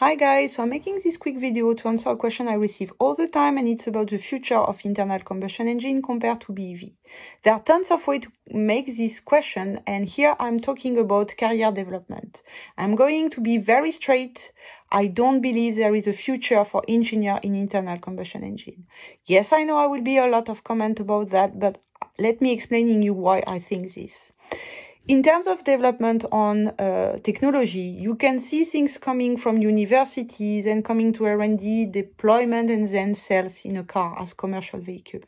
Hi guys, so I'm making this quick video to answer a question I receive all the time and it's about the future of internal combustion engine compared to BEV. There are tons of ways to make this question and here I'm talking about career development. I'm going to be very straight. I don't believe there is a future for engineer in internal combustion engine. Yes, I know I will be a lot of comment about that, but let me explaining you why I think this. In terms of development on uh, technology, you can see things coming from universities and coming to R&D, deployment and then sales in a car as commercial vehicle.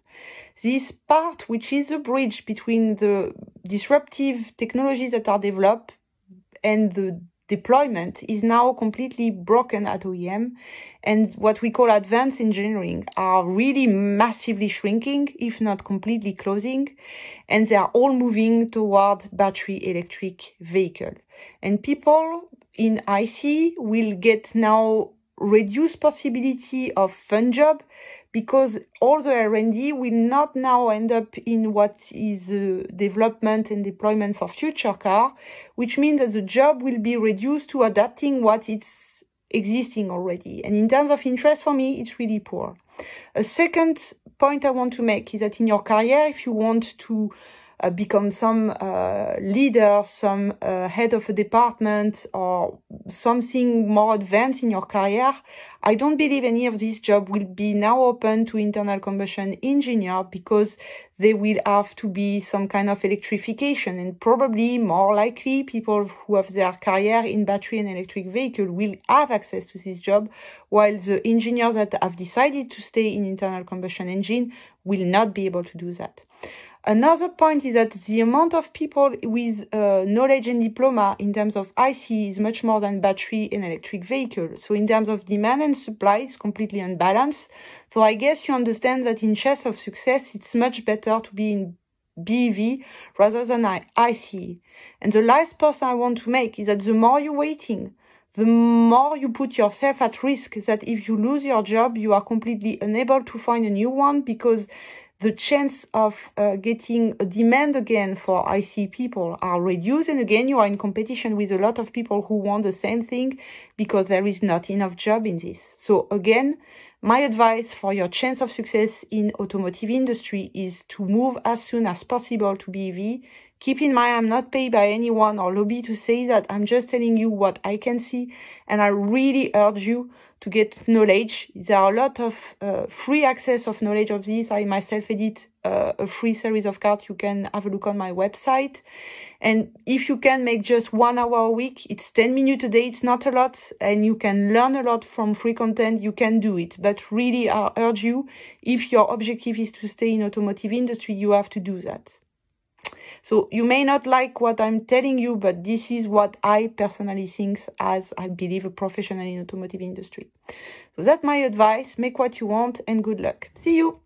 This part, which is the bridge between the disruptive technologies that are developed and the deployment is now completely broken at OEM and what we call advanced engineering are really massively shrinking, if not completely closing. And they are all moving toward battery electric vehicle. And people in IC will get now reduced possibility of fun job because all the R&D will not now end up in what is uh, development and deployment for future car, which means that the job will be reduced to adapting what it's existing already. And in terms of interest for me, it's really poor. A second point I want to make is that in your career, if you want to become some uh, leader, some uh, head of a department or something more advanced in your career, I don't believe any of these jobs will be now open to internal combustion engineer because they will have to be some kind of electrification and probably more likely people who have their career in battery and electric vehicle will have access to this job while the engineers that have decided to stay in internal combustion engine will not be able to do that. Another point is that the amount of people with uh, knowledge and diploma in terms of IC is much more than battery and electric vehicle. So in terms of demand and supply, it's completely unbalanced. So I guess you understand that in chess of success, it's much better to be in BEV rather than IC. And the last point I want to make is that the more you're waiting, the more you put yourself at risk that if you lose your job, you are completely unable to find a new one because the chance of uh, getting a demand again for IC people are reduced. And again, you are in competition with a lot of people who want the same thing because there is not enough job in this. So again, my advice for your chance of success in automotive industry is to move as soon as possible to BEV. Keep in mind, I'm not paid by anyone or lobby to say that. I'm just telling you what I can see. And I really urge you to get knowledge. There are a lot of uh, free access of knowledge of this. I myself edit uh, a free series of cards. You can have a look on my website. And if you can make just one hour a week, it's 10 minutes a day. It's not a lot and you can learn a lot from free content. You can do it. But really, I urge you, if your objective is to stay in automotive industry, you have to do that. So you may not like what I'm telling you, but this is what I personally think as I believe a professional in automotive industry. So that's my advice. Make what you want and good luck. See you.